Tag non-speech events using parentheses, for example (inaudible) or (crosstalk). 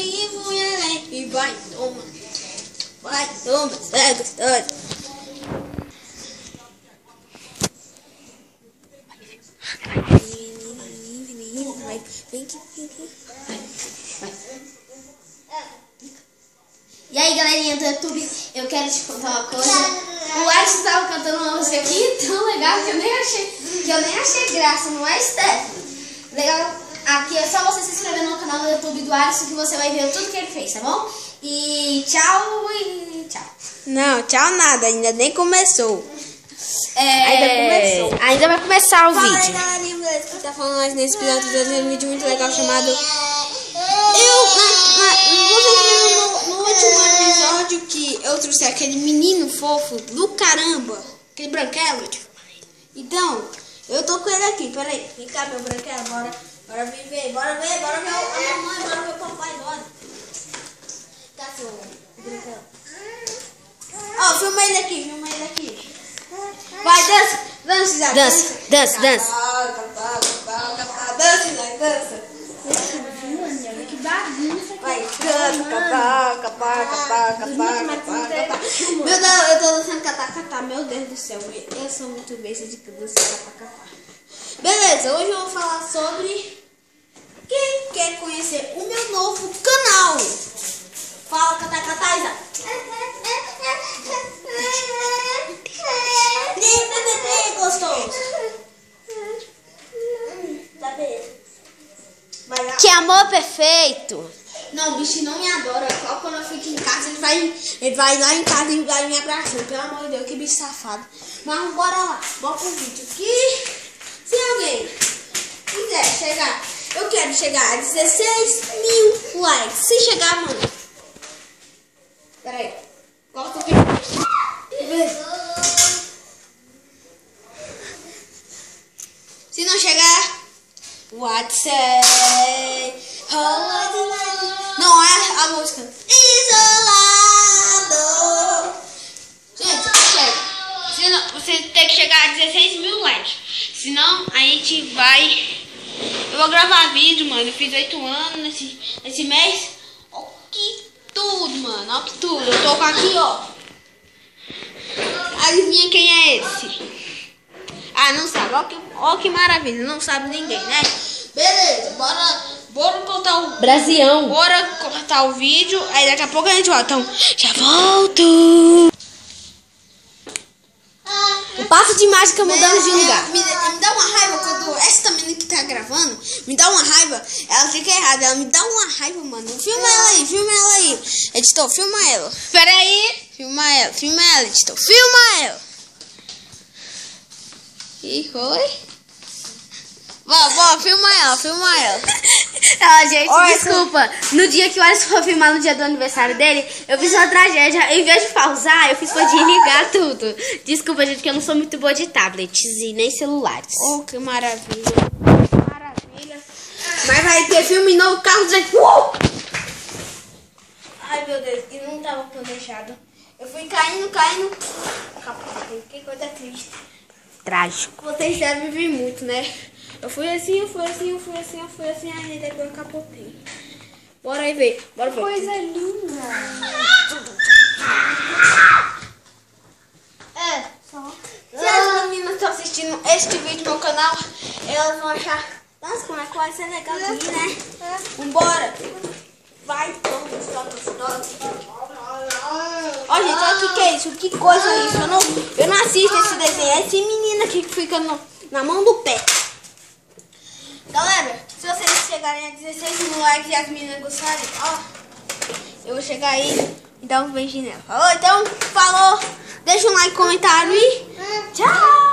menino mulher e vai, toma. Vai, toma, cê é gostoso. E aí, galerinha do YouTube, eu quero te contar uma coisa. O Ash estava cantando uma música aqui tão legal que eu nem achei, que eu nem achei graça, não é, Stephanie? Legal, Aqui é só você se inscrever no canal do YouTube do Alisson que você vai ver tudo que ele fez, tá bom? E tchau e tchau. Não, tchau nada, ainda nem começou. É, Ainda começou. Ainda vai começar o Fala vídeo. galerinha, beleza? Quem tá falando mais nesse episódio trazendo um vídeo muito legal chamado... Eu, na, na, vocês viram no, no último episódio que eu trouxe aquele menino fofo do caramba, aquele branquelo, tipo. Então, eu tô com ele aqui, peraí. Vem cá, meu branquelo, bora, bora vir ver, bora ver, bora ver a mamãe, bora ver o papai, bora. Tá, seu branquelo. Ó, filma ele aqui, filma ele aqui. Vai, dança, dança, Isaac, Dança, dança, dança. Dança, Isaac, dança. Que bagunça. Vai, canta, catá, catá, catá, catá, catá, catá. Meu Deus, eu tô dançando catá, catá. Meu Deus do céu, eu sou muito besta de dançar catá, catá. Beleza, hoje eu vou falar sobre quem quer conhecer o meu novo canal. Fala, catá, Isaac. Gostoso. Lá. Que amor perfeito. Não, o bicho não me adora. Só quando eu fico em casa, ele vai, ele vai lá em casa e vai me abraçando. Pelo amor de Deus, que bicho safado. Mas bora lá, bora pro vídeo. Que se alguém quiser chegar, quero chegar a 16 mil likes. Se chegar, mano. Pera aí. Corta o vídeo. Se não chegar, WhatsApp. Não é a música. Isolado. Gente, chega. Senão, você tem que chegar a 16 mil likes. Senão a gente vai. Eu vou gravar vídeo, mano. Eu fiz 8 anos nesse, nesse mês. Ó que tudo, mano. Ó que tudo. Eu tô com aqui, ó. Adivinha quem é esse? Ah, não sabe. Ó que, ó que maravilha. Não sabe ninguém, né? Beleza, bora, bora contar o. Brasião. Bora cortar o vídeo. Aí daqui a pouco a gente volta. Então, já volto. O passo de mágica mudando de lugar. Me, me dá uma raiva quando essa menina que gravando me dá uma raiva. Ela fica errada. Ela me dá uma raiva, mano. Filma ela aí, filma ela aí. Editor, filma ela. Pera aí. Filma ela, filma ela, editor. Filma ela. Ih, foi? Vó, vó, filma ela, filma ela. (laughs) Ah, gente, Olha, desculpa. No dia que o Alisson foi filmar no dia do aniversário dele, eu fiz uma tragédia. Em vez de pausar, eu fiz foi desligar tudo. Desculpa, gente, que eu não sou muito boa de tablets e nem celulares. Oh, que. Maravilha. Mas vai ter filme novo, Carlos Drake. Uou! Ai, meu Deus, e não tava planejado. Eu fui caindo, caindo. Que coisa triste. Trágico. Vocês devem vir muito, né? Eu fui assim, eu fui assim, eu fui assim, eu fui assim, aí depois eu capotei. Bora aí ver. Bora ver. Coisa linda. É, só. Se as meninas estão assistindo este vídeo no meu canal, elas vão achar. Nossa, como é que vai ser legalzinho, né? Vambora! Vai todos, todos, todos. Ó, gente, olha o que, que é isso? Que coisa é isso? Eu não, eu não assisto esse desenho. É esse menino aqui que fica no, na mão do pé. Galera, se vocês chegarem a 16 mil likes e as meninas gostarem, ó, eu vou chegar aí e dar um beijinho nela. Falou? Então, falou. Deixa um like, comentário e tchau!